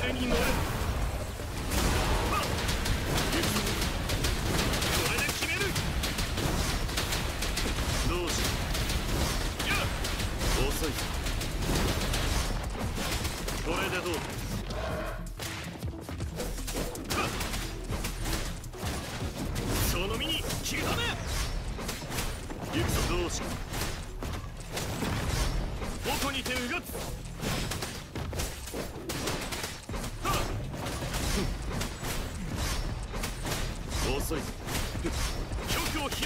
風に乗れはっ行くぞこれで決めるどうしたや遅いこれでどうだその身に刻め行くぞどうした矛にてう。がつ遅いぞ。局を開く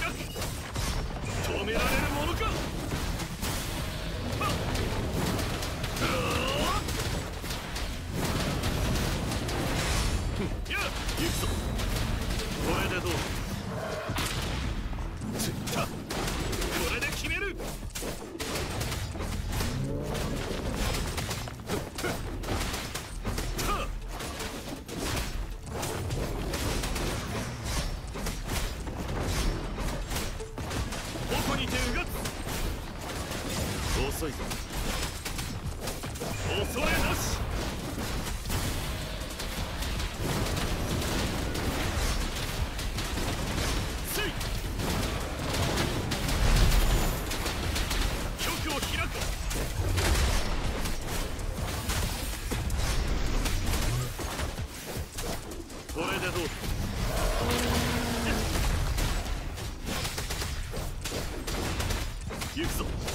止められるものか。はっ。うわっやあ行くぞ。これでどう遅いぞ。恐れなしこれでどうだ行くぞ。